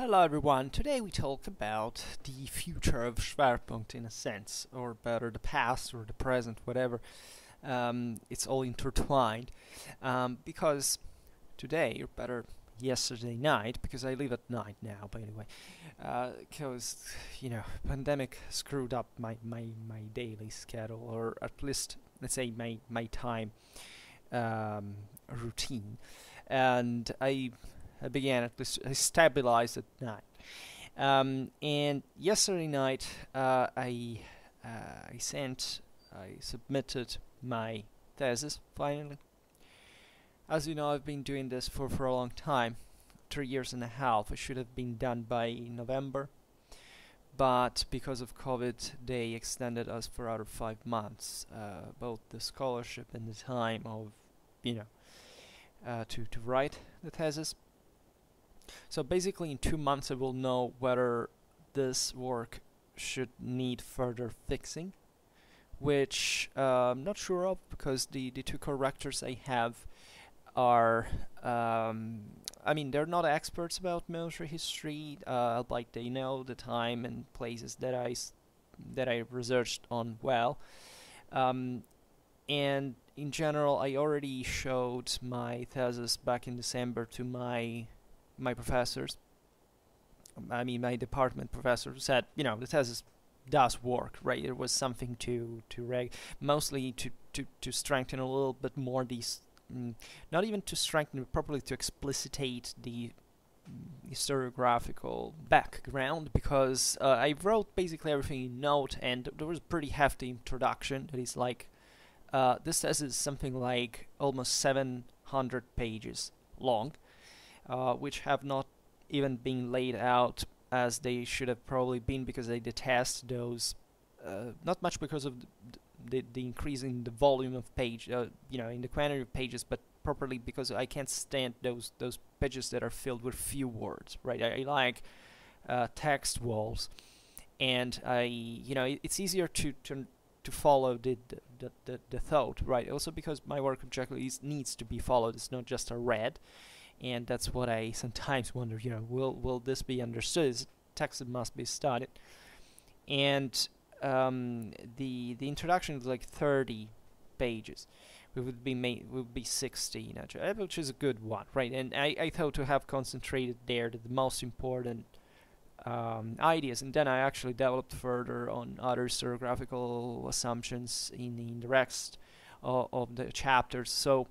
Hello everyone, today we talk about the future of Schwerpunkt in a sense, or better the past or the present, whatever. Um, it's all intertwined. Um, because today, or better yesterday night, because I live at night now by the way, because uh, you know pandemic screwed up my, my, my daily schedule or at least let's say my, my time um, routine. And I I began at least stabilized at night. Um, and yesterday night, uh, I uh, I sent, I submitted my thesis finally. As you know, I've been doing this for for a long time, three years and a half. It should have been done by November, but because of COVID, they extended us for another five months, uh, both the scholarship and the time of, you know, uh, to to write the thesis. So basically in two months I will know whether this work should need further fixing which uh, I'm not sure of because the, the two correctors I have are um, I mean they're not experts about military history uh, like they know the time and places that I that I researched on well. Um, and in general I already showed my thesis back in December to my my professors, I mean my department professor said, you know, the thesis does work, right? It was something to to reg, mostly to to to strengthen a little bit more these, mm, not even to strengthen, but properly to explicitate the historiographical background because uh, I wrote basically everything in Note and there was a pretty hefty introduction that is like uh, this says is something like almost 700 pages long uh, which have not even been laid out as they should have probably been because they detest those uh, not much because of the, the increase in the volume of page uh, you know in the quantity of pages but properly because I can't stand those those pages that are filled with few words right? I, I like uh, text walls. And I you know it, it's easier to, to to follow the the, the, the thought right? Also because my work objectively needs to be followed. It's not just a read and that's what I sometimes wonder. You know, will will this be understood? Is text must be studied, and um, the the introduction is like 30 pages. We would be made would be 60 naturally, which is a good one, right? And I, I thought to have concentrated there the, most important um, ideas, and then I actually developed further on other historiographical assumptions in, in the rest uh, of the chapters. So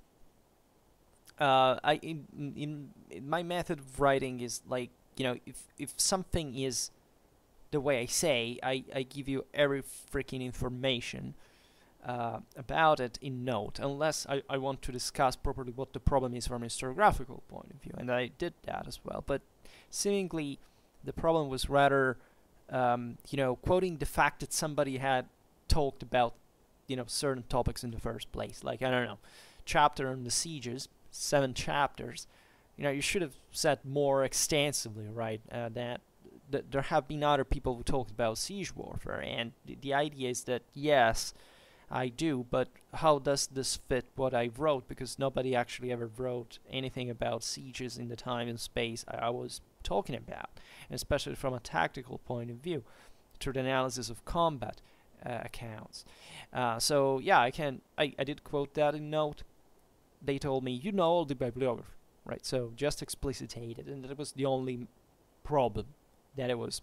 uh, I in, in, in my method of writing is like you know if if something is the way I say, I, I give you every freaking information uh, about it in note, unless I, I want to discuss properly what the problem is from a historiographical point of view, and I did that as well. But seemingly, the problem was rather, um, you know, quoting the fact that somebody had talked about, you know, certain topics in the first place, like I don't know, chapter on the sieges, seven chapters, you know, you should have said more extensively, right? Uh, that th- there have been other people who talked about siege warfare, and th- the idea is that yes, I do, but how does this fit what I wrote? Because nobody actually ever wrote anything about sieges in the time and space I, I was talking about, and especially from a tactical point of view, through the analysis of combat uh, accounts. Uh, so yeah, I can I, I did quote that in note, they told me, you know all the bibliography, right? So just explicitated, and that was the only problem that it was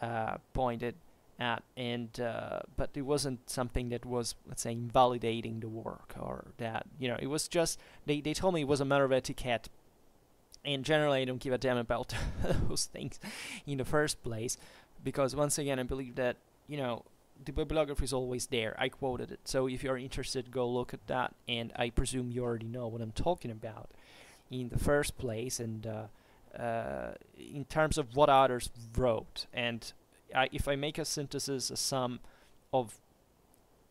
uh, pointed at, and uh, but it wasn't something that was, let's say, invalidating the work or that you know, it was just they they told me it was a matter of etiquette. And generally, I don't give a damn about those things in the first place, because once again, I believe that you know the bibliography is always there. I quoted it. So if you're interested, go look at that. And I presume you already know what I'm talking about in the first place. And uh, uh, in terms of what others wrote. And I, if I make a synthesis, a sum of,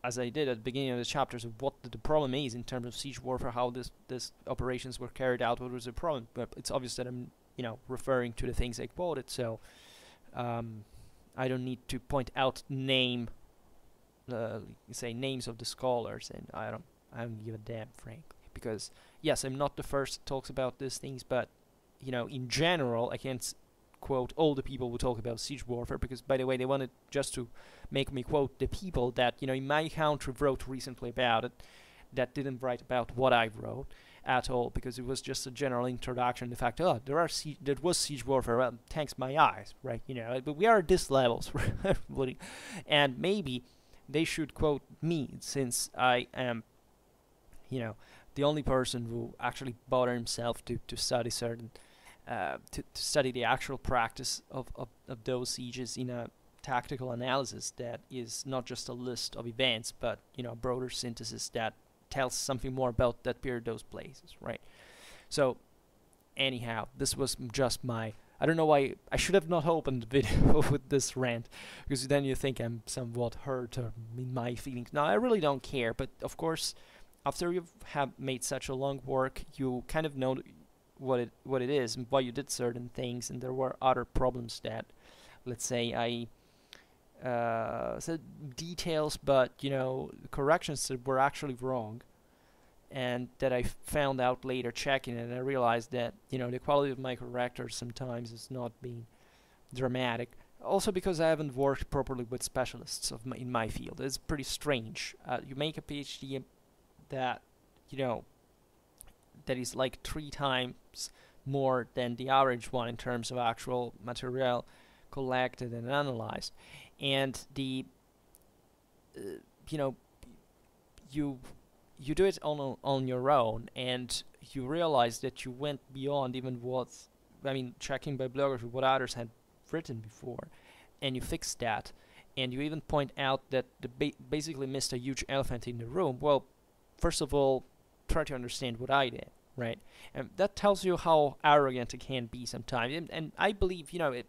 as I did at the beginning of the chapters, of what the, the problem is in terms of siege warfare, how this this operations were carried out, what was the problem. But it's obvious that I'm, you know, referring to the things I quoted. So. Um, I don't need to point out name, uh, say names of the scholars, and I don't, I don't give a damn, frankly, because yes, I'm not the first that talks about these things, but you know, in general, I can't quote all the people who talk about siege warfare because by the way they wanted just to make me quote the people that you know in my country wrote recently about it that didn't write about what I wrote at all because it was just a general introduction. The fact, oh, there are sie- there was siege warfare. Well, thanks my eyes, right? You know, but we are at this levels, and maybe they should quote me since I am, you know, the only person who actually bothered himself to to study certain. Uh, to, to study the actual practice of, of, of those sieges in a tactical analysis that is not just a list of events, but you know, a broader synthesis that tells something more about that period, those places, right? So, anyhow, this was just my. I don't know why I should have not opened the video with this rant, because then you think I'm somewhat hurt or in my feelings. No, I really don't care. But of course, after you have made such a long work, you kind of know what it what it is and why you did certain things, and there were other problems that, let's say, I uh, said details, but you know corrections that were actually wrong, and that I found out later checking it, and I realized that you know the quality of my correctors sometimes is not being dramatic. Also because I haven't worked properly with specialists of my, in my field, it's pretty strange. Uh, you make a PhD that you know that is like three times more than the average one in terms of actual material collected and analyzed and the uh, you know you you do it on on your own and you realize that you went beyond even what I mean checking bibliography what others had written before and you fix that and you even point out that the ba basically missed a huge elephant in the room well first of all try to understand what I did right and that tells you how arrogant it can be sometimes and, and I believe you know it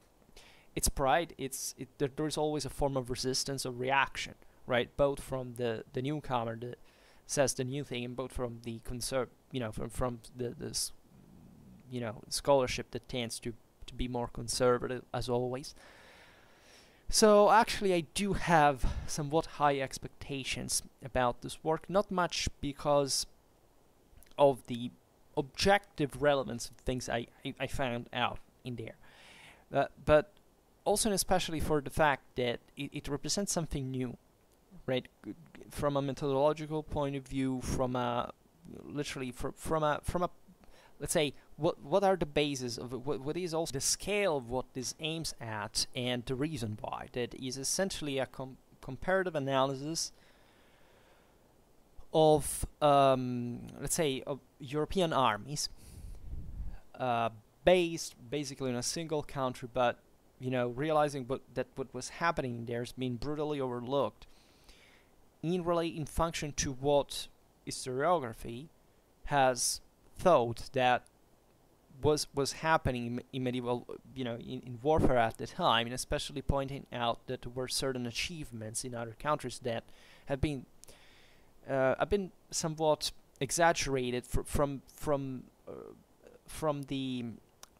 it's pride. It's it, there, there's always a form of resistance or reaction, right? Both from the the newcomer that says the new thing, both from the conserv, you know, from from the this, you know, scholarship that tends to to be more conservative as always. So actually, I do have somewhat high expectations about this work. Not much because of the objective relevance of things I, I, I found out in there. Uh, but also and especially for the fact that it, it represents something new, right? From a methodological point of view, from a literally from from a from a let's say what what are the bases of what, what is also the scale of what this aims at and the reason why? That is essentially a com comparative analysis of um, let's say of European armies uh, based basically in a single country but you know, realizing what, that what was happening there has been brutally overlooked in relate in function to what historiography has thought that was was happening in, medieval, you know, in, in warfare at the time, and especially pointing out that there were certain achievements in other countries that have been uh, have been somewhat exaggerated fr from from uh, from the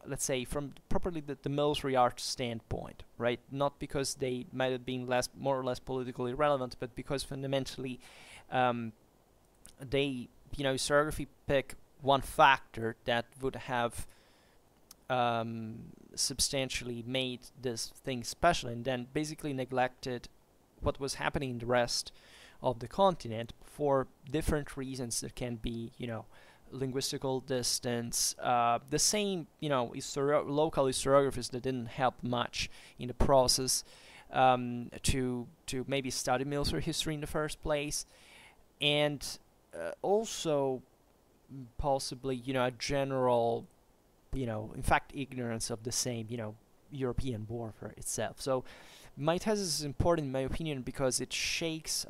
let's say from properly the, the military art standpoint, right? Not because they might have been less, more or less politically relevant, but because fundamentally um, they, you know, historiography pick one factor that would have um, substantially made this thing special, and then basically neglected what was happening in the rest of the continent for different reasons that can be, you know, linguistical distance. Uh, the same, you know, histori local historiographers that didn't help much in the process um, to to maybe study military history in the first place, and uh, also possibly, you know, a general, you know, in fact, ignorance of the same, you know, European warfare itself. So, my thesis is important, in my opinion, because it shakes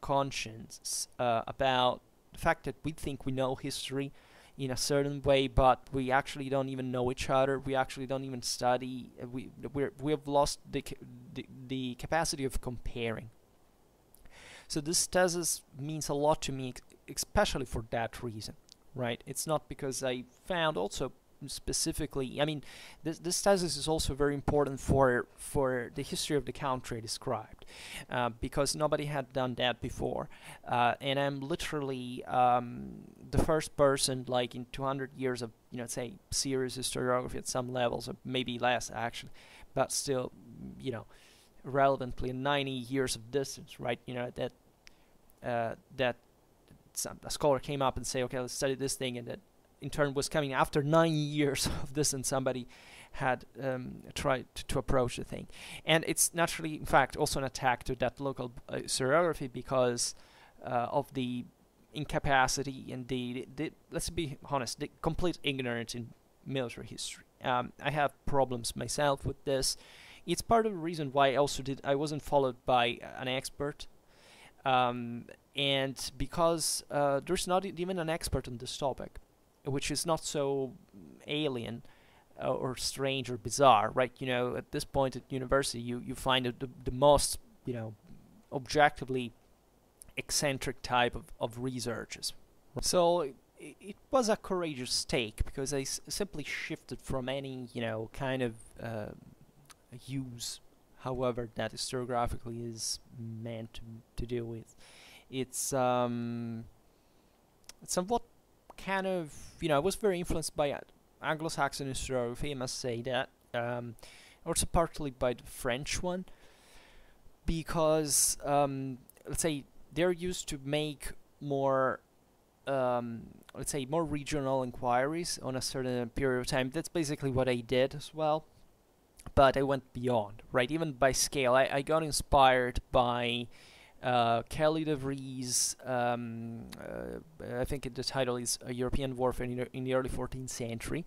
conscience uh, about the fact that we think we know history in a certain way, but we actually don't even know each other. We actually don't even study. Uh, we we we have lost the, the the capacity of comparing. So this thesis means a lot to me, especially for that reason, right? It's not because I found also specifically, I mean, this this thesis is also very important for for the history of the country described, uh, because nobody had done that before, uh, and I'm literally um, the first person, like in 200 years of you know, say serious historiography at some levels, or maybe less actually, but still, you know, relevantly 90 years of distance, right? You know that uh, that some, a scholar came up and say, okay, let's study this thing, and that in turn was coming after nine years of this, and somebody had um, tried to, to, approach the thing. And it's naturally, in fact, also an attack to that local uh, because uh, of the incapacity and the, the, let's be honest, the complete ignorance in military history. Um, I have problems myself with this. It's part of the reason why I also did. I wasn't followed by an expert um, and because uh, there's not even an expert on this topic, which is not so alien uh, or strange or bizarre, right? You know, at this point at university, you you find the the most you know objectively eccentric type of, of researches. So it, it was a courageous take because I simply shifted from any you know kind of uh, use however that historiographically is meant to, to deal with. It's um, it's somewhat kind of you know I was very influenced by Anglo-Saxon historiography. I must say that, um, also partly by the French one, because um, let's say they're used to make more um, let's say more regional inquiries on a certain period of time. That's basically what I did as well but I went beyond, right? Even by scale, I, I got inspired by uh, Kelly DeVries. Um, uh, I think the title is European Warfare in, in, the Early 14th Century.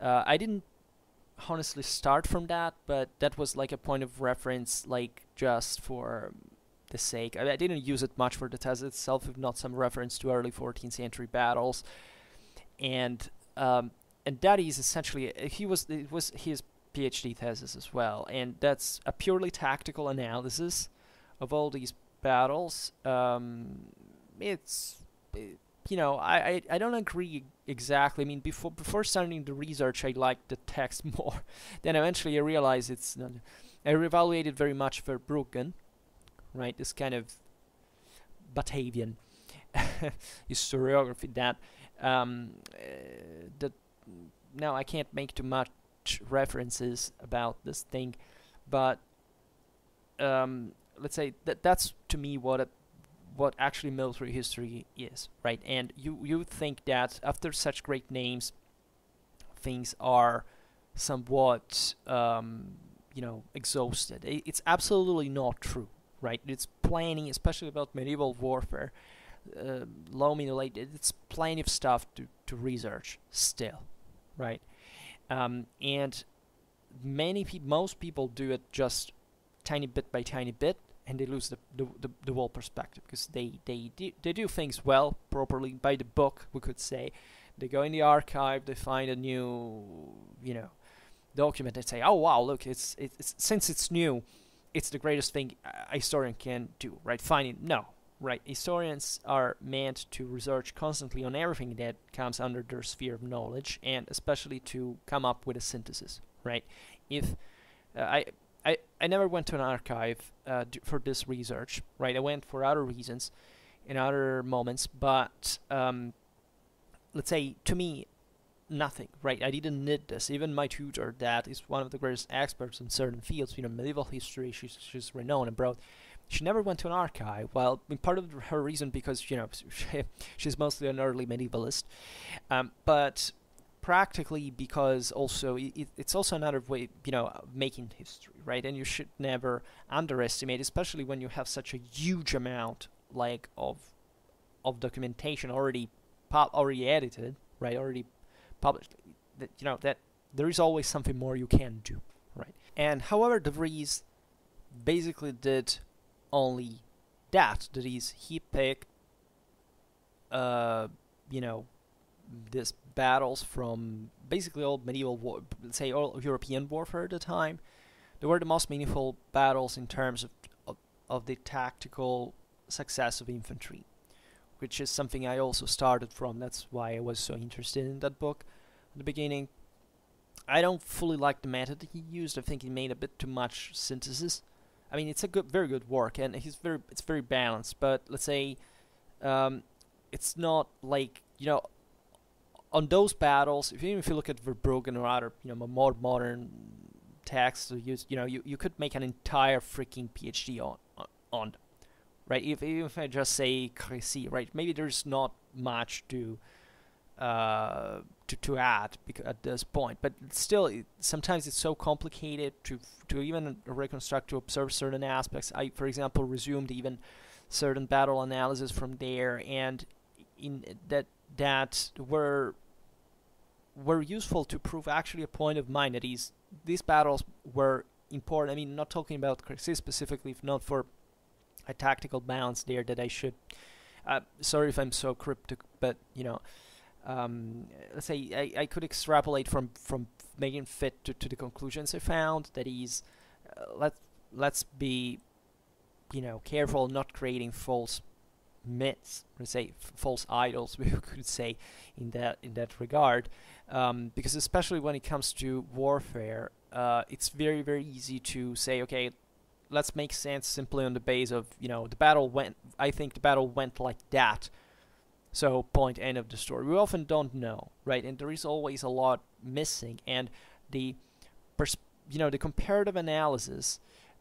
Uh, I didn't honestly start from that, but that was like a point of reference, like just for the sake. I, I didn't use it much for the test itself, if not some reference to early 14th century battles, and um, and that is essentially he was it was his PhD thesis as well, and that's a purely tactical analysis of all these battles. Um, it's it, you know I, I, I don't agree exactly. I mean before before starting the research, I liked the text more. then eventually I realized it's not. I reevaluated very much for Verbruggen, right? This kind of Batavian historiography that um, uh, that now I can't make too much references about this thing, but um, let's say that that's to me what a, what actually military history is, right? And you you think that after such great names, things are somewhat um, you know exhausted. It's absolutely not true, right? It's plenty, especially about medieval warfare. Uh, low, middle, late. It's plenty of stuff to to research still, right? um, and many people, most people do it just tiny bit by tiny bit, and they lose the the, the, the whole perspective because they they do, they do things well properly by the book, we could say. They go in the archive, they find a new, you know, document. They say, "Oh wow, look, it's it's since it's new, it's the greatest thing a historian can do." Right? Finding no, right? Historians are meant to research constantly on everything that comes under their sphere of knowledge, and especially to come up with a synthesis, right? If uh, I, I, I never went to an archive uh, for this research, right? I went for other reasons, in other moments, but um, let's say to me, nothing, right? I didn't need this. Even my tutor, that is one of the greatest experts in certain fields, you know, medieval history, she's, she's renowned abroad she never went to an archive. Well, part of her reason because you know she, she's mostly an early medievalist, um, but practically because also it, it's also another way you know making history, right? And you should never underestimate, especially when you have such a huge amount like of of documentation already already edited, right? Already published. That you know that there is always something more you can do, right? And however, DeVries basically did only that. That is, he picked, uh, you know, these battles from basically all medieval war, let's say all European warfare at the time. They were the most meaningful battles in terms of, of, of the tactical success of infantry, which is something I also started from. That's why I was so interested in that book at the beginning. I don't fully like the method he used. I think he made a bit too much synthesis. I mean, it's a good, very good work, and he's very, it's very balanced. But let's say, um, it's not like you know, on those battles. If even if you look at Verbruggen or other, you know, more modern texts, use, you know, you, you could make an entire freaking PhD on on, on right? If even if I just say Crécy, right? Maybe there's not much to uh, to, to add at this point. But still, it, sometimes it's so complicated to to even reconstruct to observe certain aspects. I, for example, resumed even certain battle analysis from there, and in that that were were useful to prove actually a point of mine that these these battles were important. I mean, not talking about Crécy specifically, if not for a tactical balance there that I should. Uh, sorry if I'm so cryptic, but you know um, let's say I, I could extrapolate from from making fit to, to the conclusions I found that is uh, let let's be you know careful not creating false myths let's say false idols we could say in that in that regard um, because especially when it comes to warfare uh, it's very very easy to say okay let's make sense simply on the base of you know the battle went I think the battle went like that so point end of the story. We often don't know, right? And there is always a lot missing. And the you know the comparative analysis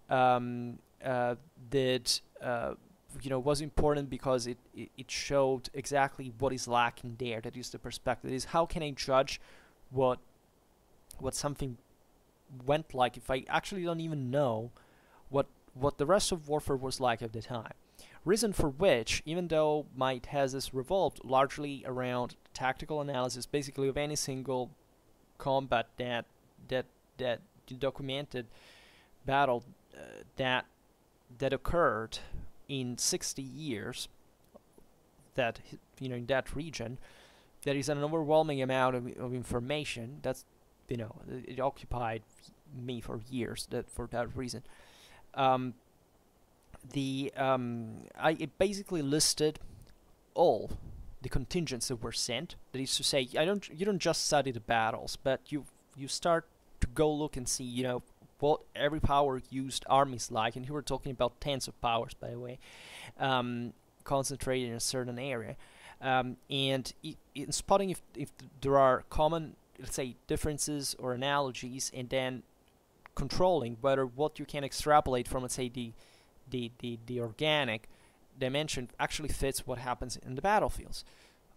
um, uh, that uh, you know was important because it, it, it showed exactly what is lacking there. That is the perspective. Is how can I judge what what something went like if I actually don't even know what what the rest of warfare was like at the time reason for which, even though my thesis revolved largely around tactical analysis, basically of any single combat that that that documented battle uh, that that occurred in 60 years that you know in that region there is an overwhelming amount of, of information that's you know it occupied me for years that for that reason um, the um, I it basically listed all the contingents that were sent. That is to say, I don't you don't just study the battles, but you you start to go look and see you know what every power used armies like, and here we're talking about tens of powers, by the way, um, concentrated in a certain area, um, and in spotting if if there are common let's say differences or analogies, and then controlling whether what you can extrapolate from let's say the the, the, the organic dimension actually fits what happens in the battlefields.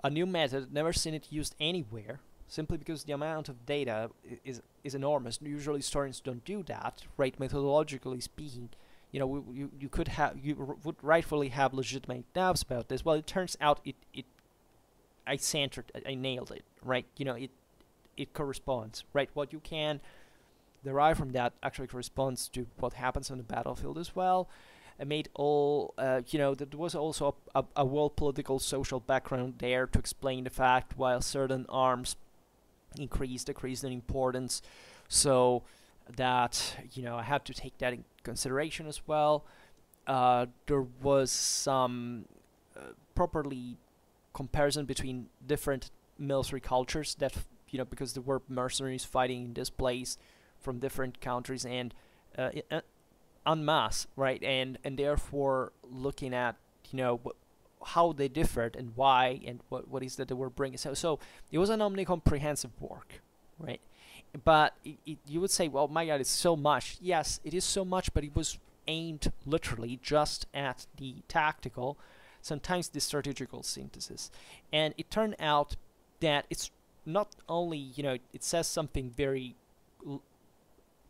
A new method, never seen it used anywhere, simply because the amount of data is is enormous. Usually historians don't do that, right? Methodologically speaking, you know, you you could have you would rightfully have legitimate doubts about this. Well, it turns out it it I centered, I nailed it, right? You know, it it corresponds, right? What you can derive from that actually corresponds to what happens on the battlefield as well I made all, uh, you know, there was also a, a, a world political social background there to explain the fact while certain arms increased, decreased in importance. So that, you know, I have to take that in consideration as well. Uh, there was some uh, properly comparison between different military cultures that, you know, because there were mercenaries fighting in this place from different countries and uh, en masse, right? And and therefore looking at you know how they differed and why and what what is that they were bringing. So so it was an omnicomprehensive work, right? But it, it, you would say, well, my God, it's so much. Yes, it is so much, but it was aimed literally just at the tactical, sometimes the strategical synthesis, and it turned out that it's not only you know it says something very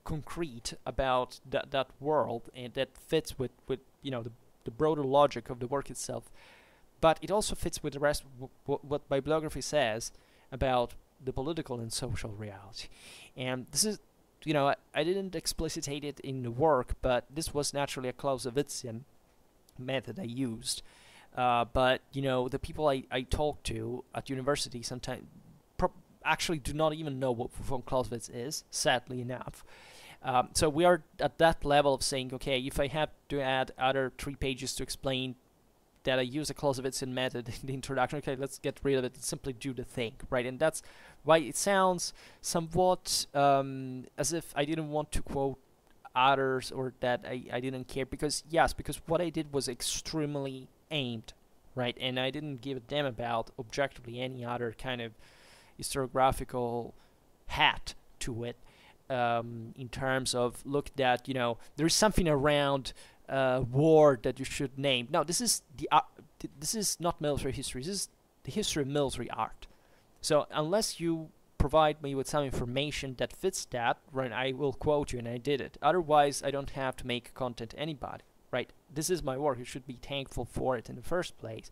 concrete about that that world and that fits with with you know the the broader logic of the work itself but it also fits with the rest w- what bibliography says about the political and social reality. And this is you know I, I didn't explicitate it in the work but this was naturally a clausewitzian method I used. Uh, but you know the people I, I talk to at university sometimes actually do not even know what von Clausewitz is sadly enough. Um, so we are at that level of saying, okay, if I have to add other three pages to explain that I use a Clausewitzian method in the introduction. Okay, let's get rid of it and simply do the thing, right? And that's why it sounds somewhat um, as if I didn't want to quote others or that I, I didn't care because yes, because what I did was extremely aimed, right? And I didn't give a damn about objectively any other kind of historiographical hat to it um, in terms of look that you know there's something around uh, war that you should name. No, this is the uh, th- this is not military history. This is the history of military art. So unless you provide me with some information that fits that, right, I will quote you, and I did it. Otherwise, I don't have to make content anybody, right? This is my work. You should be thankful for it in the first place,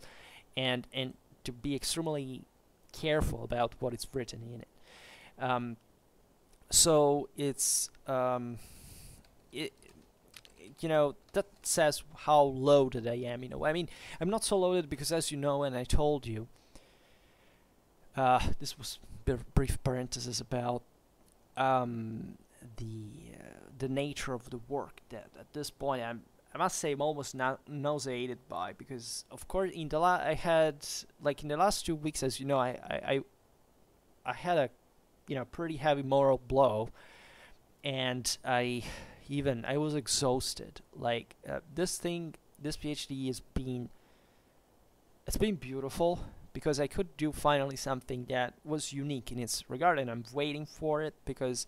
and and to be extremely careful about what is written in it. Um, so it's um, it, you know that says how loaded I am. You know, I mean, I'm not so loaded because, as you know, and I told you, uh, this was brief parenthesis about um, the uh, the nature of the work that at this point I'm I must say I'm almost na- nauseated by because of course in the la- I had like in the last two weeks as you know I I I, I had a you know pretty heavy moral blow and I even I was exhausted. Like uh, this thing this PhD has been it's been beautiful because I could do finally something that was unique in its regard and I'm waiting for it because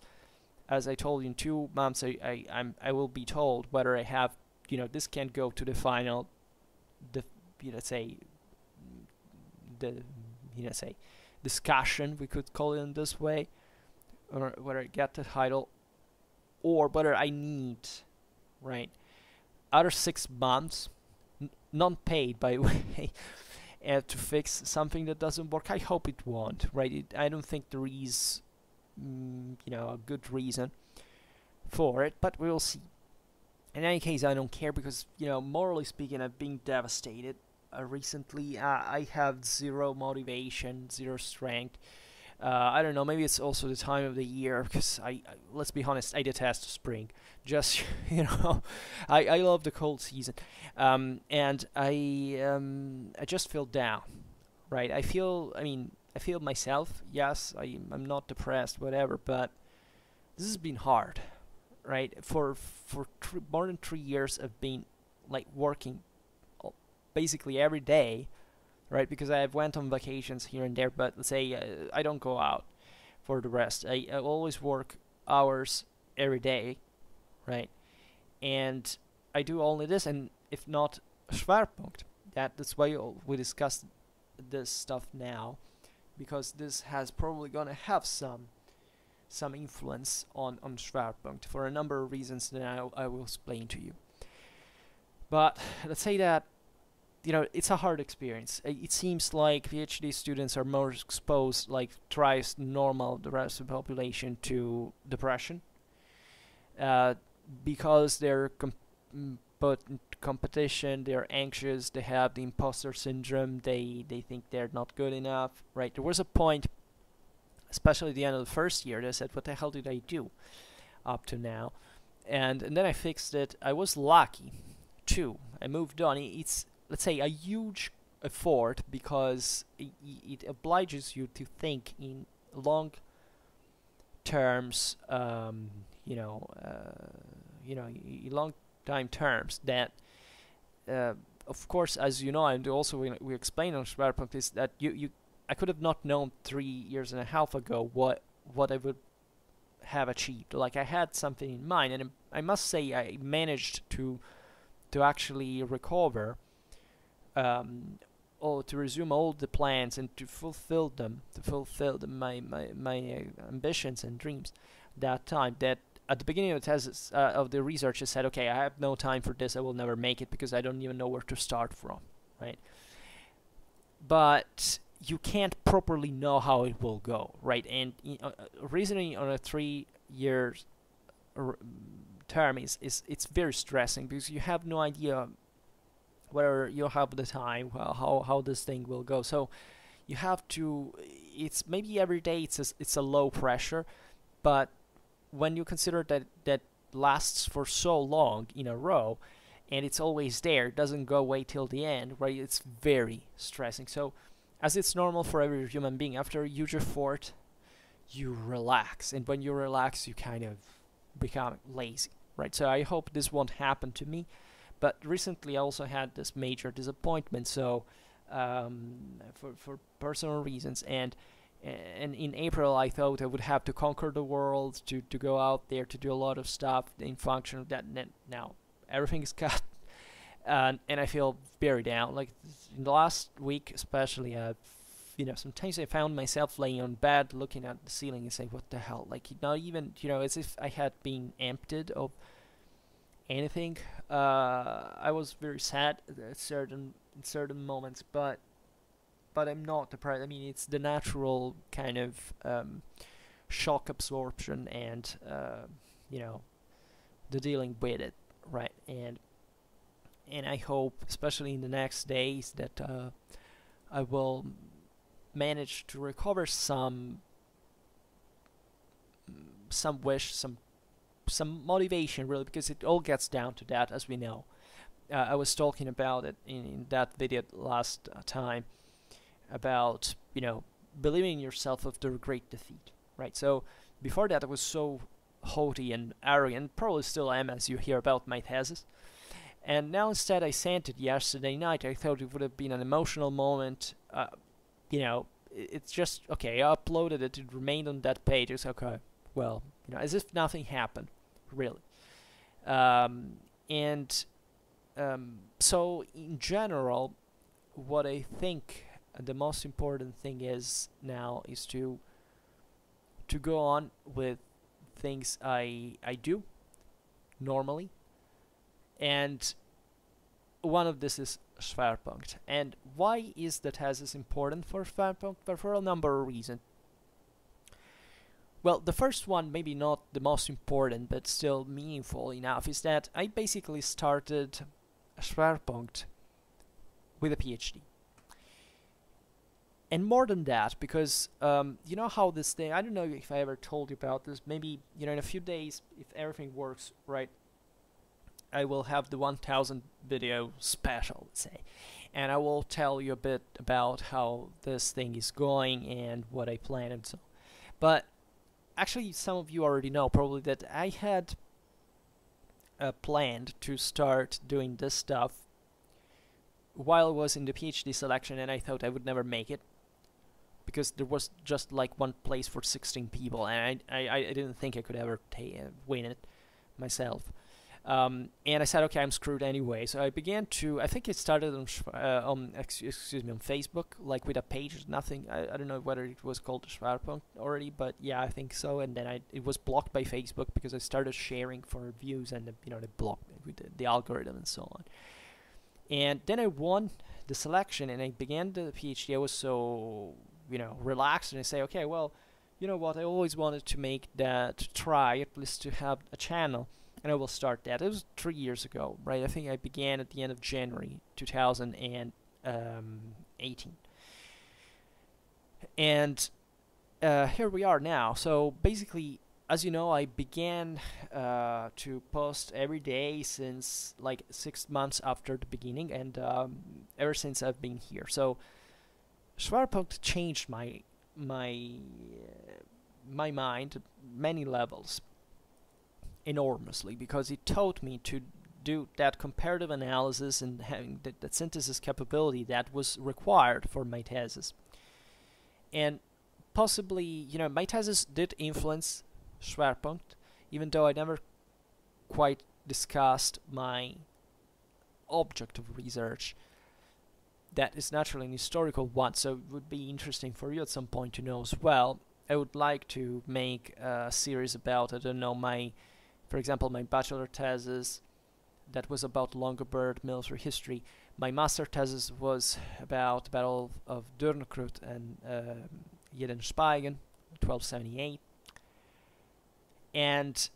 as I told you in two months I, I I'm I will be told whether I have you know this can't go to the final the you know say the you know say discussion we could call it in this way or whether I get the title or whether I need right other six months non-paid by the way uh, to fix something that doesn't work I hope it won't right it, I don't think there is mm, you know a good reason for it but we'll see in any case, I don't care because, you know, morally speaking, I've been devastated uh, recently. Uh, I have zero motivation, zero strength. Uh, I don't know. Maybe it's also the time of the year because I, I, let's be honest, I detest spring. Just you know, I, I love the cold season, um, and I um, I just feel down, right? I feel. I mean, I feel myself. Yes, I I'm not depressed, whatever. But this has been hard right? For for more than three years, I've been like working basically every day, right? Because I've went on vacations here and there, but let's say uh, I don't go out for the rest. I, I always work hours every day, right? And I do only this, and if not Schwerpunkt, that that's why we discuss this stuff now, because this has probably gonna have some some influence on, on Schwerpunkt for a number of reasons that I, I will explain to you. But let's say that you know it's a hard experience. It seems like PhD students are more exposed, like twice normal the rest of the population, to depression uh, because they're com- but competition. They're anxious. They have the imposter syndrome. They they think they're not good enough. Right? There was a point especially the end of the first year, I said, what the hell did I do up to now? And, and then I fixed it. I was lucky, too. I moved on. It's, let's say, a huge effort because it, it obliges you to think in long terms, um, you know, uh, you know, long time terms that, uh, of course, as you know, and also we, we explain on Schwerpunkt is that you, you I could have not known three years and a half ago what what I would have achieved. Like I had something in mind, and I must say I managed to to actually recover, um, or to resume all the plans and to fulfill them, to fulfill the, my my my uh, ambitions and dreams. That time, that at the beginning of the tests uh, of the research, I said, okay, I have no time for this. I will never make it because I don't even know where to start from, right? But you can't properly know how it will go, right? And uh, reasoning on a three years term is, is it's very stressing because you have no idea whether you'll have the time well, how how this thing will go. So you have to. It's maybe every day it's a, it's a low pressure, but when you consider that that lasts for so long in a row, and it's always there, doesn't go away till the end, right? It's very stressing. So, as it's normal for every human being, after you a huge effort, you relax, and when you relax, you kind of become lazy, right? So, I hope this won't happen to me. But recently, I also had this major disappointment. So, um, for for personal reasons, and and in April, I thought I would have to conquer the world, to to go out there to do a lot of stuff in function of that. Now everything is cut, and and I feel very down. Like in the last week, especially, uh, you know, sometimes I found myself laying on bed, looking at the ceiling, and saying, "What the hell?" Like not even, you know, as if I had been emptied of anything. Uh, I was very sad at certain in certain moments, but but I'm not depressed. I mean, it's the natural kind of um, shock absorption and uh, you know the dealing with it, right? And and I hope, especially in the next days, that uh, I will manage to recover some some wish, some some motivation, really, because it all gets down to that, as we know uh, I was talking about it in, in that video last uh, time about you know believing in yourself after a great defeat, right? So before that, I was so haughty and arrogant, probably still am, as you hear about my thesis. And now instead, I sent it yesterday night. I thought it would have been an emotional moment. Uh, you know, it's just okay. I uploaded it; it remained on that page. It's okay. Well, you know, as if nothing happened, really. Um, and um, so in general, what I think the most important thing is now is to to go on with things I I do normally, and one of this is Schwerpunkt. And why is that thesis important for Schwerpunkt? But for a number of reasons. Well, the first one, maybe not the most important, but still meaningful enough, is that I basically started Schwerpunkt with a PhD. And more than that, because um, you know how this thing, I don't know if I ever told you about this, maybe, you know, in a few days, if everything works right, I will have the 1000 video special, let's say. And I will tell you a bit about how this thing is going and what I plan and so. But actually, some of you already know probably that I had uh, planned to start doing this stuff while I was in the PhD selection and I thought I would never make it because there was just like one place for 16 people and I, I, I didn't think I could ever ta- uh, win it myself. Um, and I said, okay, I'm screwed anyway. So I began to, I think it started on, uh, on excuse me, on Facebook, like with a page, nothing. I, I don't know whether it was called Schwerpunkt already, but yeah, I think so. And then I, it was blocked by Facebook because I started sharing for views, and you know they blocked it with the, the algorithm and so on. And then I won the selection, and I began the PhD. I was so you know relaxed, and I say, okay, well, you know what? I always wanted to make that try at least to have a channel and I will start that. It was three years ago, right? I think I began at the end of January 2018. And uh, here we are now. So basically, as you know, I began uh, to post every day since like six months after the beginning, and um, ever since I've been here. So Schwerpunkt changed my my uh, my mind many levels enormously because it taught me to do that comparative analysis and having that, that synthesis capability that was required for my thesis. And possibly, you know, my thesis did influence Schwerpunkt, even though I never quite discussed my object of research. That is naturally an historical one, so it would be interesting for you at some point to know as well. I would like to make a series about, I don't know, my for example, my bachelor thesis that was about Longobard military history. My master thesis was about the Battle of Dürnkrut and uh, Jedenspeigen, 1278. And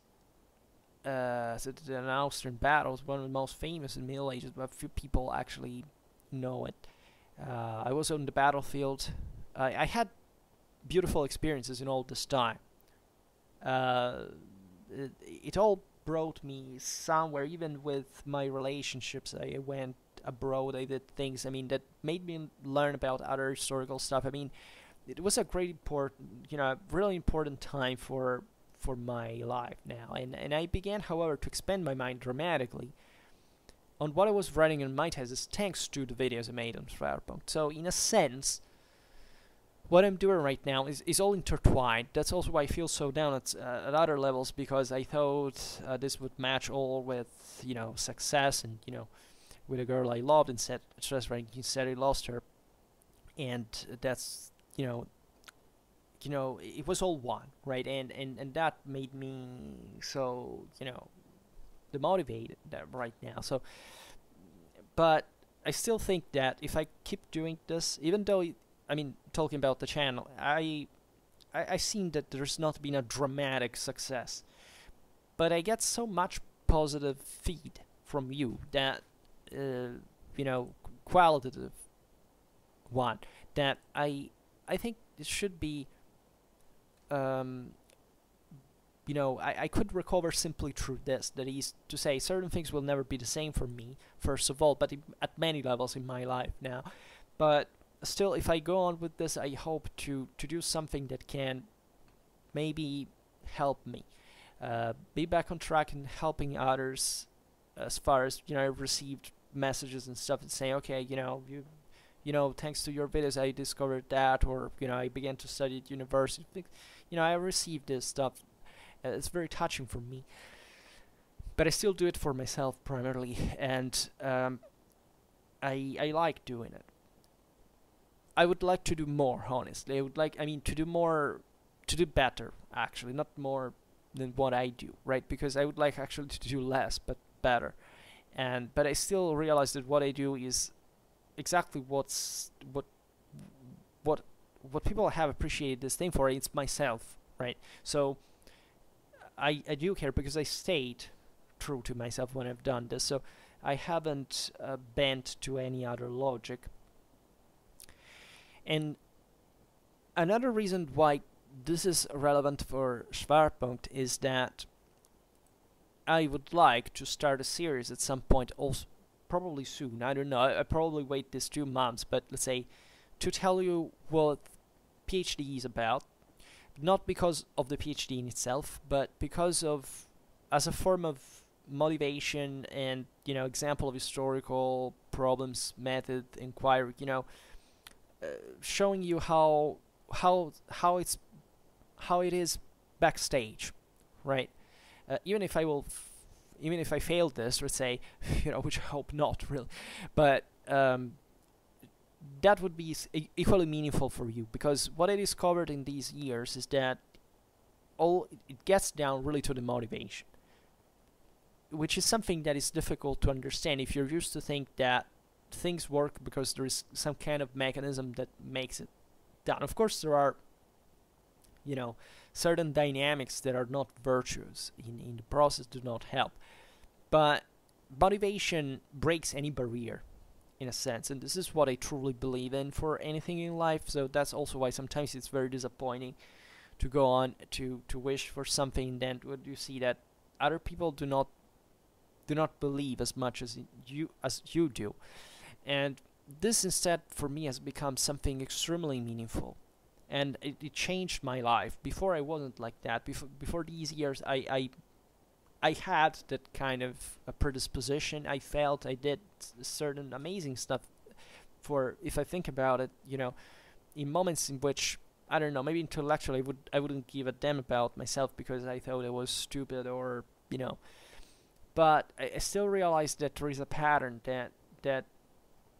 uh, so an Austrian battle was one of the most famous in the Middle Ages, but few people actually know it. Uh, I was on the battlefield. I, I had beautiful experiences in all this time. Uh, it, it all brought me somewhere. Even with my relationships, I went abroad. I did things. I mean, that made me learn about other historical stuff. I mean, it was a great important, you know, really important time for for my life now. And and I began, however, to expand my mind dramatically on what I was writing in my thesis, thanks to the videos I made on Schwerpunkt. So, in a sense, what I'm doing right now is, is all intertwined. That's also why I feel so down at, uh, at other levels because I thought uh, this would match all with you know success and you know with a girl I loved and said right he said he lost her, and that's you know you know it was all one right? And and and that made me so you know demotivated right now. So but I still think that if I keep doing this even though I mean talking about the channel I I, I seen that there's not been a dramatic success but I get so much positive feed from you that uh, you know qualitative one that I I think it should be um, you know, I, I could recover simply through this. That is to say, certain things will never be the same for me, first of all, but at many levels in my life now. But still, if I go on with this, I hope to, to do something that can maybe help me uh, be back on track and helping others as far as, you know, I've received messages and stuff and saying, okay, you know, you you know, thanks to your videos, I discovered that, or you know, I began to study at university. You know, I received this stuff uh, it's very touching for me. But I still do it for myself primarily, and um, I I like doing it. I would like to do more, honestly. I would like, I mean, to do more, to do better, actually, not more than what I do, right? Because I would like actually to do less, but better. And but I still realize that what I do is exactly what's what what what people have appreciated this thing for. It's myself, right? So I, I do care because I stayed true to myself when I've done this. So I haven't uh, bent to any other logic. And another reason why this is relevant for Schwerpunkt is that I would like to start a series at some point, also probably soon. I don't know. I, I probably wait these two months, but let's say to tell you what PhD is about, not because of the PhD in itself, but because of as a form of motivation and you know example of historical problems, method, inquiry. You know, showing you how how how it's how it is backstage, right? Uh, even if I will, even if I failed this, let's say, you know, which I hope not really, but um, that would be equally meaningful for you because what I discovered in these years is that all it gets down really to the motivation which is something that is difficult to understand if you're used to think that things work because there is some kind of mechanism that makes it done. Of course there are you know certain dynamics that are not virtuous in, in the process do not help. But motivation breaks any barrier in a sense and this is what I truly believe in for anything in life so that's also why sometimes it's very disappointing to go on to to wish for something then you see that other people do not do not believe as much as you as you do and this instead for me has become something extremely meaningful and it, it changed my life before I wasn't like that before before these years I, I I had that kind of a predisposition. I felt I did certain amazing stuff for if I think about it, you know, in moments in which I don't know, maybe intellectually I would I wouldn't give a damn about myself because I thought I was stupid or you know. But I, I still realized that there is a pattern that that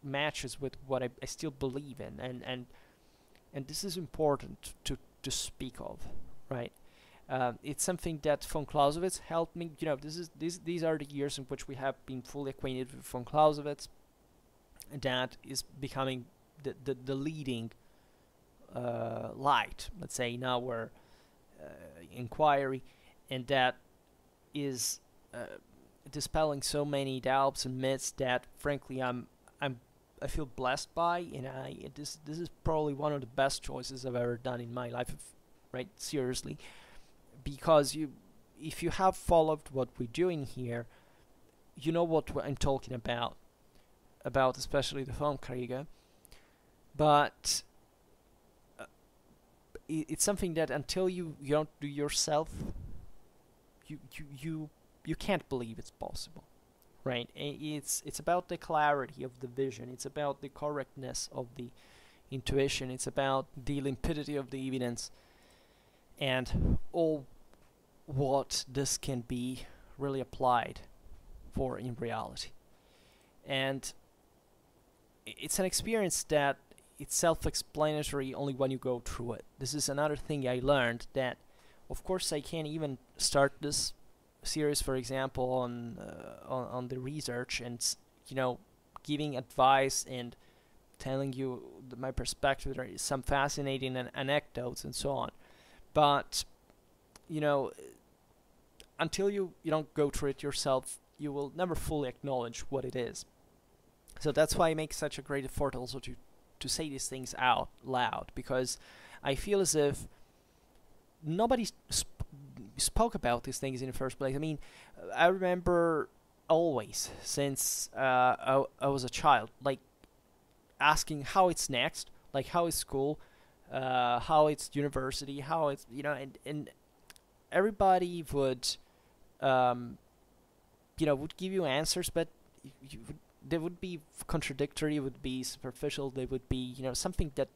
matches with what I, I still believe in and, and and this is important to to speak of, right? Uh, it's something that von Clausewitz helped me. You know, this is these these are the years in which we have been fully acquainted with von Clausewitz. That is becoming the the, the leading uh, light, let's say, in our uh, inquiry, and that is uh, dispelling so many doubts and myths that, frankly, I'm I'm I feel blessed by, and I this this is probably one of the best choices I've ever done in my life. If, right, seriously because you if you have followed what we're doing here, you know what I'm talking about, about especially the Filmkriege. But uh, it's something that until you, you don't do yourself, you, you, you, you can't believe it's possible right? It's it's about the clarity of the vision. It's about the correctness of the intuition. It's about the limpidity of the evidence. And all what this can be really applied for in reality. And it's an experience that it's self-explanatory only when you go through it. This is another thing i learned that of course i can't even start this series for example on uh, on, on the research and you know giving advice and telling you my perspective some fascinating an anecdotes and so on. But you know until you you don't go through it yourself you will never fully acknowledge what it is. So that's why I make such a great effort also to to say these things out loud because I feel as if nobody spoke about these things in the first place. I mean, I remember always since uh, I, I was a child, like asking how it's next, like how is school, uh, how it's university, how it's you know, and and everybody would, um, you know, would give you answers, but you, would, they would be contradictory, would be superficial, they would be you know something that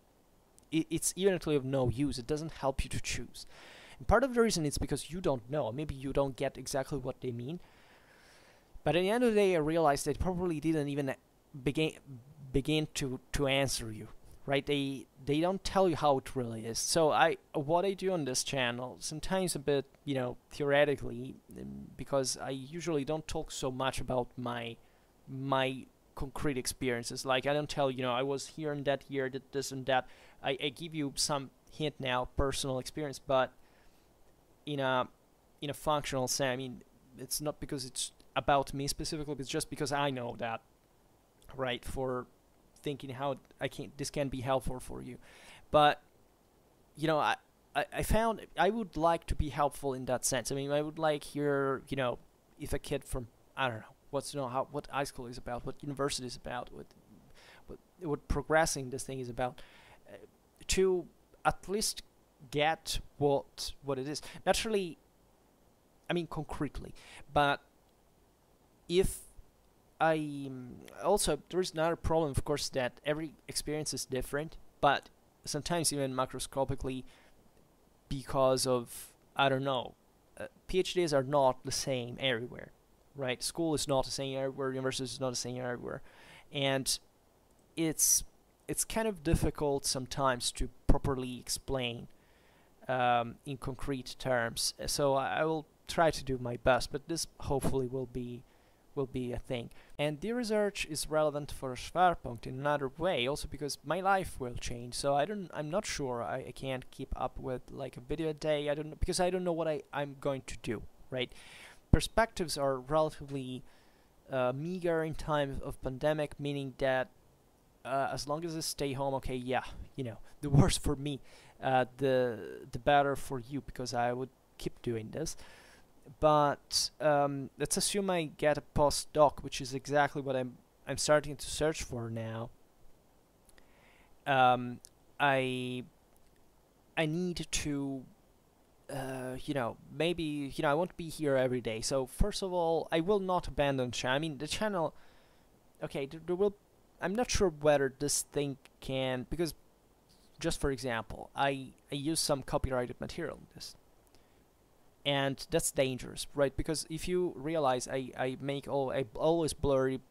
it, it's eventually of no use. It doesn't help you to choose. And part of the reason is because you don't know. Maybe you don't get exactly what they mean. But at the end of the day, I realized they probably didn't even begin begin to to answer you right they they don't tell you how it really is so i what i do on this channel sometimes a bit you know theoretically um, because i usually don't talk so much about my my concrete experiences like i don't tell you know i was here and that year did this and that i, I give you some hint now personal experience but in a in a functional sense i mean it's not because it's about me specifically it's just because i know that right for thinking how I can this can be helpful for you. But you know, I, I, I found I would like to be helpful in that sense. I mean, I would like hear you know if a kid from I don't know what's you know how what high school is about, what university is about, what what, what progressing this thing is about, uh, to at least get what what it is. Naturally, I mean concretely, but if I also there is another problem, of course, that every experience is different, but sometimes even macroscopically, because of I don't know, uh, PhDs are not the same everywhere, right? School is not the same everywhere, university is not the same everywhere, and it's it's kind of difficult sometimes to properly explain um, in concrete terms. So I, I will try to do my best, but this hopefully will be will be a thing. And the research is relevant for Schwerpunkt in another way, also because my life will change. So I don't, I'm not sure. I, I can't keep up with like a video a day. I don't know because I don't know what I, I'm going to do. Right? Perspectives are relatively uh, meager in times of pandemic, meaning that uh, as long as I stay home, okay, yeah, you know, the worst for me, uh, the the better for you because I would keep doing this but um, let's assume I get a postdoc, which is exactly what I'm I'm starting to search for now. Um, I I need to, uh, you know, maybe you know I won't be here every day. So first of all, I will not abandon. I mean the channel. Okay, there, there will. I'm not sure whether this thing can because, just for example, I I use some copyrighted material in this. And that's dangerous right? Because if you realize I, I make all I always blurry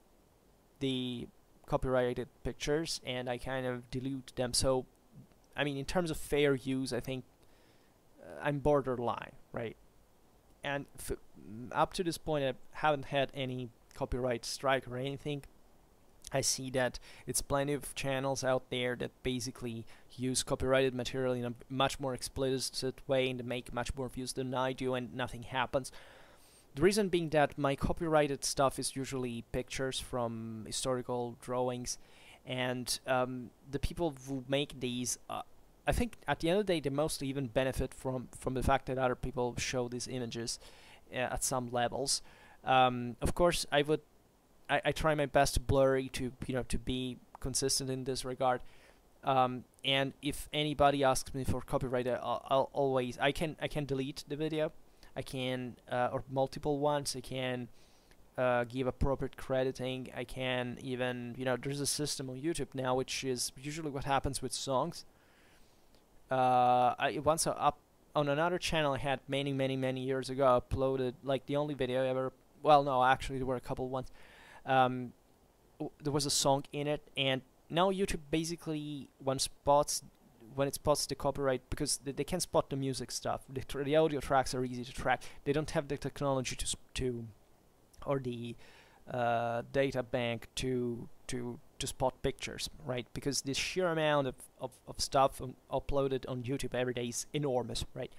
the copyrighted pictures and I kind of dilute them. So I mean in terms of fair use I think uh, I'm borderline right? And up to this point I haven't had any copyright strike or anything I see that it's plenty of channels out there that basically use copyrighted material in a much more explicit way and make much more views than I do and nothing happens. The reason being that my copyrighted stuff is usually pictures from historical drawings and um, the people who make these uh, I think at the end of the day they mostly even benefit from from the fact that other people show these images uh, at some levels. Um, of course, I would I, I try my best to blurry to you know to be consistent in this regard. Um, and if anybody asks me for copyright, I'll, I'll, always I can I can delete the video, I can uh, or multiple ones. I can uh, give appropriate crediting. I can even you know there's a system on YouTube now which is usually what happens with songs. Uh, I once up on another channel I had many many many years ago uploaded like the only video I ever well no actually there were a couple ones. Um, there was a song in it and now YouTube basically when spots when it spots the copyright because they, they can spot the music stuff. The, the audio tracks are easy to track. They don't have the technology to to or the uh, data bank to to to spot pictures, right? Because the sheer amount of, of, of stuff um, uploaded on YouTube every day is enormous, right?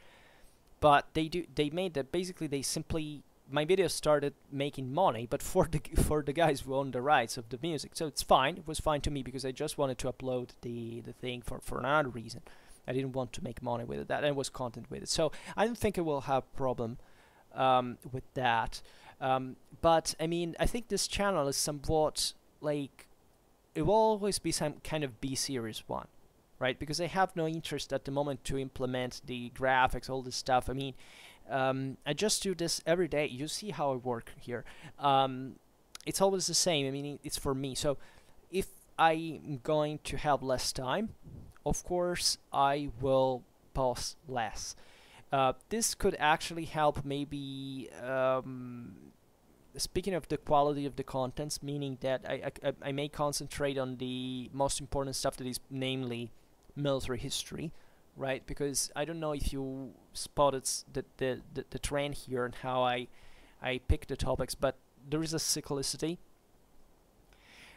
But they do they made that basically they simply my video started making money, but for the for the guys who own the rights of the music. So it's fine. It was fine to me because I just wanted to upload the the thing for for another reason. I didn't want to make money with it. That and was content with it. So I don't think I will have problem um, with that. Um, but I mean, I think this channel is somewhat like it will always be some kind of B series one, right? Because I have no interest at the moment to implement the graphics, all this stuff. I mean, um, I just do this every day. You see how I work here. Um, it's always the same. I mean, it's for me. So if I'm going to have less time, of course, I will post less. Uh, this could actually help maybe um, speaking of the quality of the contents, meaning that I, I, I may concentrate on the most important stuff that is namely military history, right? Because I don't know if you spotted the, the, the, the trend here and how I, I pick the topics, but there is a cyclicity.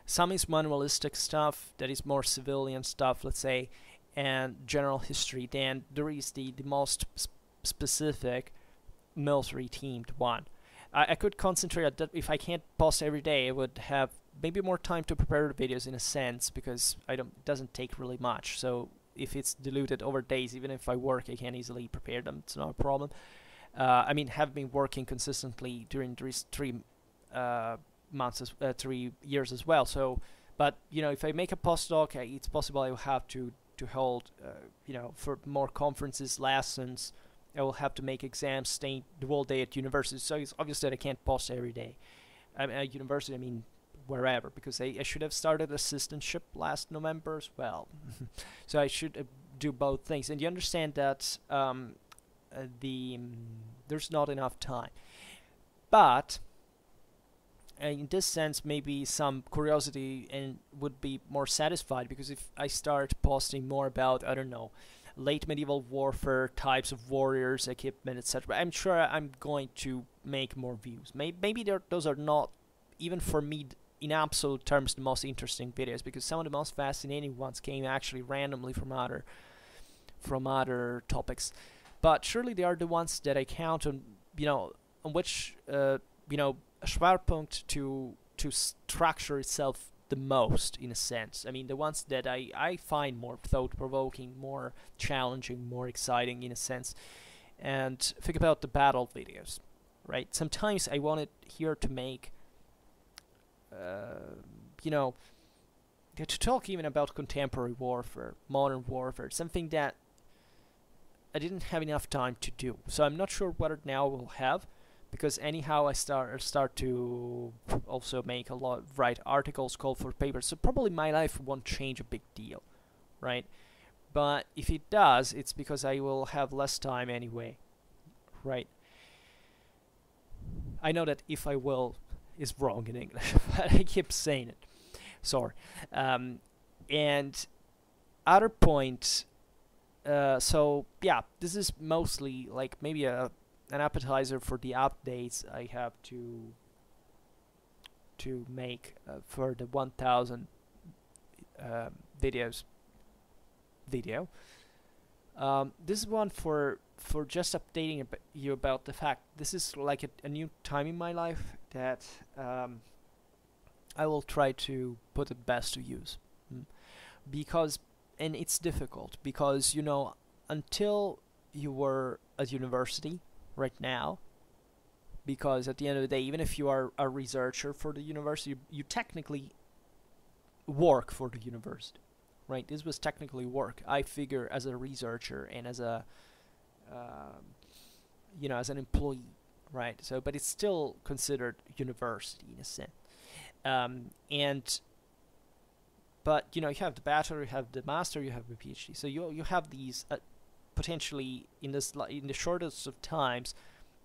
Some is manualistic stuff, that is more civilian stuff, let's say, and general history. Then there is the, the most sp specific military themed one. I, I could concentrate that if I can't post every day I would have maybe more time to prepare the videos in a sense because I don't it doesn't take really much so if it's diluted over days even if I work I can easily prepare them it's not a problem uh, I mean have been working consistently during these three uh, months as, uh, three years as well so but you know if I make a postdoc it's possible I will have to to hold uh, you know for more conferences lessons I will have to make exams, stay the whole day at university. So it's obvious that I can't post every day. I mean, at university, I mean wherever, because I, I should have started assistantship last November as well. so I should uh, do both things. And you understand that um, uh, the um, there's not enough time. But uh, in this sense, maybe some curiosity and would be more satisfied because if I start posting more about I don't know late medieval warfare types of warriors, equipment, etc. I'm sure I'm going to make more views. Maybe those are not, even for me, in absolute terms, the most interesting videos because some of the most fascinating ones came actually randomly from other, from other topics. But surely they are the ones that I count on, you know, on which, uh, you know, a Schwerpunkt to to structure itself the most in a sense. I mean, the ones that I, I find more thought provoking, more challenging, more exciting in a sense. And think about the battle videos, right? Sometimes I wanted here to make, Uh, you know, to talk even about contemporary warfare, modern warfare, something that I didn't have enough time to do. So I'm not sure whether now we'll have because anyhow I start start to also make a lot write articles call for papers. So probably my life won't change a big deal right? But if it does it's because I will have less time anyway right? I know that if I will is wrong in English but I keep saying it. Sorry. Um, and other point uh, so yeah this is mostly like maybe a an appetizer for the updates I have to to make uh, for the 1000 uh, videos video. Um, this is one for for just updating ab you about the fact this is like a, a new time in my life that um, I will try to put it best to use mm. because and it's difficult because you know until you were at university right now, because at the end of the day, even if you are a researcher for the university, you, you technically work for the university, right? This was technically work. I figure as a researcher and as a, um, you know, as an employee, right? So, but it's still considered university in a sense. Um, and but you know, you have the bachelor, you have the master, you have the PhD. So you you have these uh, potentially in this in the shortest of times,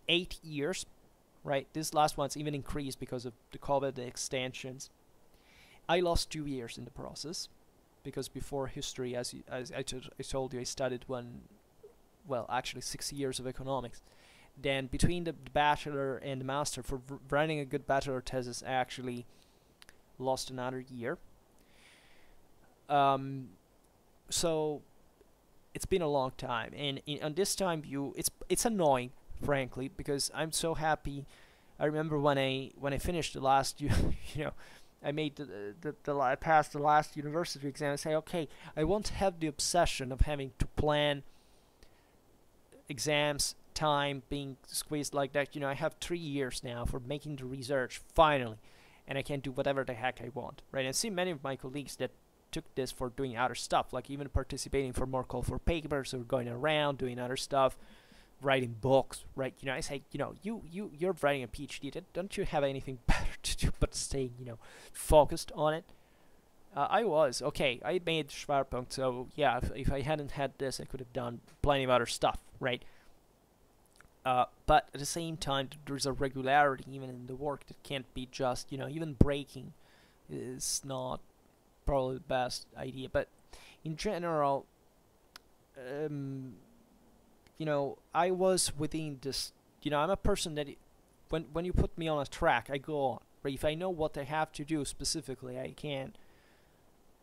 eight years right? This last one's even increased because of the COVID extensions. I lost two years in the process because before history, as, you, as I, told you, I studied one, well, actually six years of economics. Then between the, bachelor and the master, for writing a good bachelor thesis, I actually lost another year. Um, so it's been a long time, and in, on this time view, it's it's annoying frankly, because I'm so happy. I remember when I when I finished the last, you, you know, I made the, the, the I passed the last university exam. I say, okay, I won't have the obsession of having to plan exams, time being squeezed like that. You know, I have three years now for making the research finally, and I can do whatever the heck I want, right? I see many of my colleagues that took this for doing other stuff, like even participating for more call for papers or going around doing other stuff writing books, right? You know, I say, you know, you you you're writing a PhD. Don't you have anything better to do but staying, you know, focused on it? Uh, I was okay. I made Schwerpunkt, so yeah. If, if I hadn't had this, I could have done plenty of other stuff, right? Uh, but at the same time, there's a regularity even in the work that can't be just, you know, even breaking is not probably the best idea. But in general, um, you know, I was within this. You know, I'm a person that, when when you put me on a track, I go on. But if I know what I have to do specifically, I can.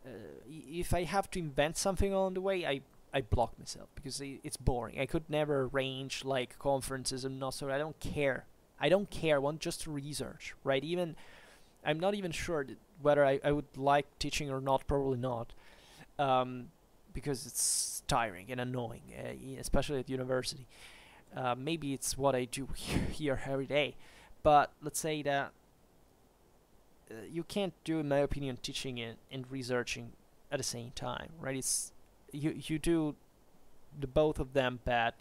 Uh, if I have to invent something along the way, I I block myself because it's boring. I could never arrange like conferences and not so. I don't care. I don't care. I want just to research, right? Even I'm not even sure whether I, I would like teaching or not. Probably not. Um, because it's tiring and annoying, uh, especially at university. Uh, maybe it's what I do here every day, but let's say that uh, you can't do, in my opinion, teaching and, and researching at the same time, right? It's you you do the both of them bad.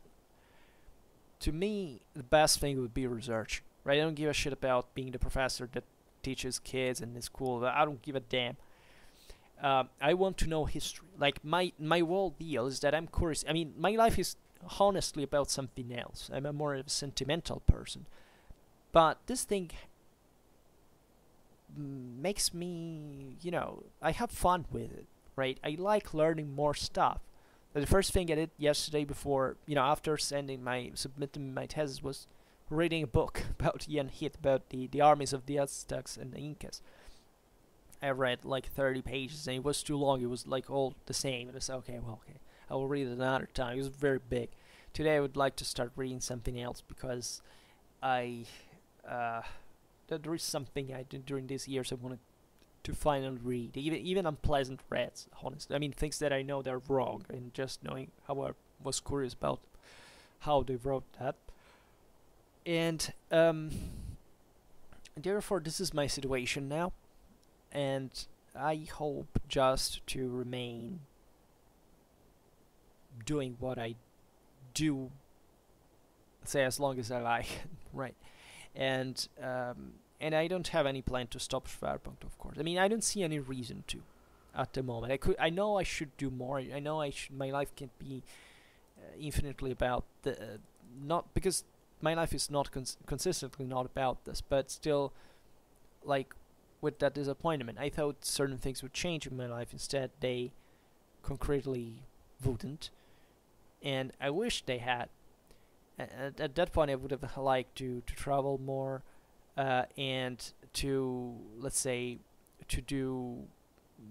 To me, the best thing would be research, right? I don't give a shit about being the professor that teaches kids in the school. I don't give a damn uh, I want to know history. Like my my whole deal is that I'm curious. I mean, my life is honestly about something else. I'm a more of a sentimental person, but this thing makes me, you know, I have fun with it. Right? I like learning more stuff. the first thing I did yesterday before, you know, after sending my submitting my thesis was reading a book about Ian Heath about the the armies of the Aztecs and the Incas. I read like 30 pages and it was too long. It was like all the same. And I said, okay, well, okay, I will read it another time. It was very big. Today I would like to start reading something else because I uh, there is something I did during these years I wanted to finally read, even even unpleasant reads. Honestly, I mean things that I know they're wrong, and just knowing how I was curious about how they wrote that. And um, therefore, this is my situation now and I hope just to remain doing what I do, say as long as I like, right? And um, and I don't have any plan to stop Schwerpunkt, of course. I mean, I don't see any reason to at the moment. I could, I know I should do more. I know I should. My life can't be uh, infinitely about the uh, not because my life is not cons- consistently not about this, but still, like with that disappointment. I thought certain things would change in my life. Instead, they concretely wouldn't. And I wish they had. At, at that point, I would have liked to, to travel more uh, and to, let's say, to do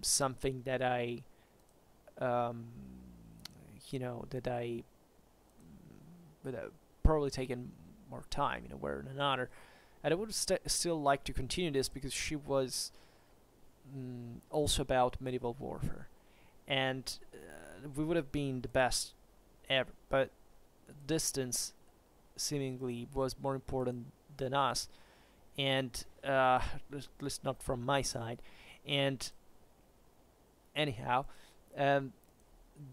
something that I, um, you know, that I would have probably taken more time, you know, where in another and I would st still like to continue this because she was mm, also about medieval warfare, and uh, we would have been the best ever. But distance seemingly was more important than us, and uh, at least not from my side. And anyhow, um,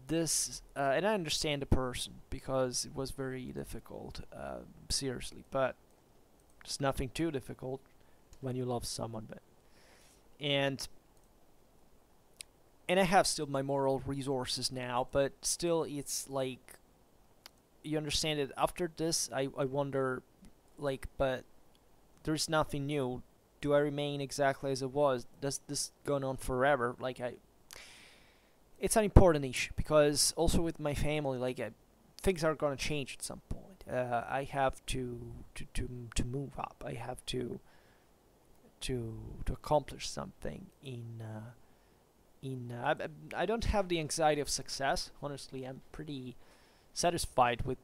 this uh, and I understand the person because it was very difficult, uh, seriously. But it's nothing too difficult when you love someone. But and and I have still my moral resources now, but still it's like you understand it. After this, I I wonder, like, but there's nothing new. Do I remain exactly as it was? Does this go on forever? Like I, it's an important issue because also with my family, like uh, things are gonna change at some point. Uh, I have to to to to move up. I have to to to accomplish something in. Uh, in uh, I, I don't have the anxiety of success. Honestly, I'm pretty satisfied with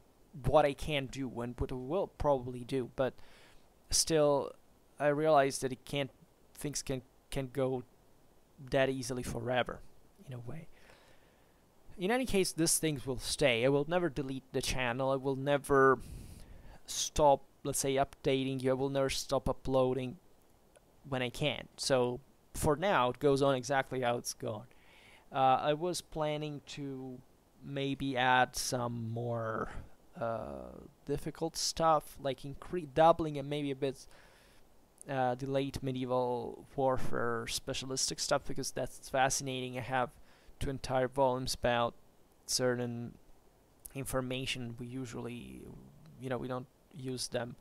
what I can do and what I will probably do. But still, I realize that it can't. Things can can go that easily forever, in a way. In any case, these things will stay. I will never delete the channel. I will never stop, let's say, updating you. I will never stop uploading when I can. So for now, it goes on exactly how it's gone. Uh, I was planning to maybe add some more uh, difficult stuff, like incre- doubling and maybe a bit uh, the late medieval warfare specialistic stuff because that's fascinating. I have two entire volumes about certain information. We usually, you know, we don't use them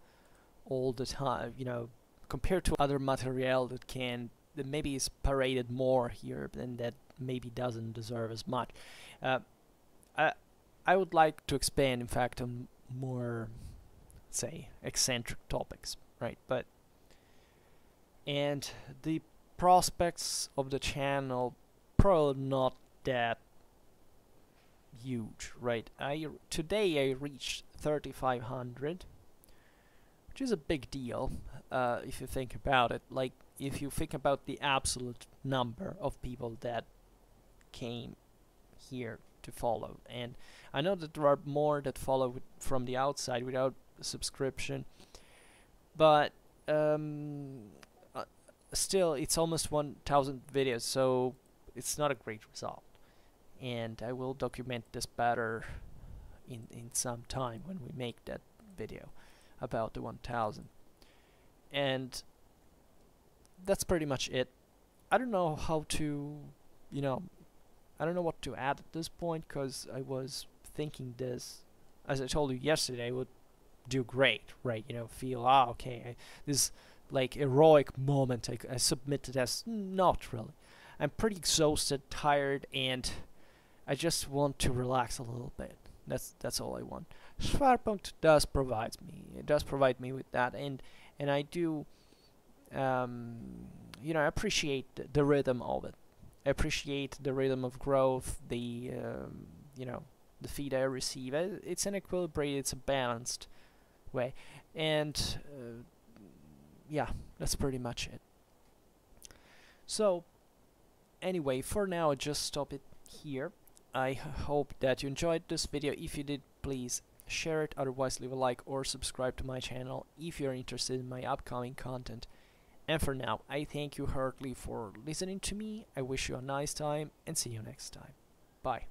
all the time. You know, compared to other material that can that maybe is paraded more here and that maybe doesn't deserve as much. Uh, I I would like to expand, in fact, on more, say, eccentric topics, right? But and the prospects of the channel probably not that huge, right? I today I reached 3,500, which is a big deal uh, if you think about it. Like if you think about the absolute number of people that came here to follow, and I know that there are more that follow from the outside without subscription, but um, uh, still, it's almost 1,000 videos, so it's not a great result. And I will document this better in in some time when we make that video about the 1000 and that's pretty much it. I don't know how to you know I don't know what to add at this point because I was thinking this as I told you yesterday would do great right? You know feel ah okay I, this like heroic moment I, I submitted as not really. I'm pretty exhausted tired and I just want to relax a little bit. That's that's all I want. Schwerpunkt does provide me it does provide me with that and and I do um, you know appreciate the, the rhythm of it appreciate the rhythm of growth the um, you know the feed I receive. It's an equilibrated it's a balanced way. And uh, yeah that's pretty much it. So anyway for now I just stop it here. I hope that you enjoyed this video. If you did please share it, otherwise leave a like or subscribe to my channel if you're interested in my upcoming content. And for now, I thank you heartily for listening to me, I wish you a nice time, and see you next time. Bye.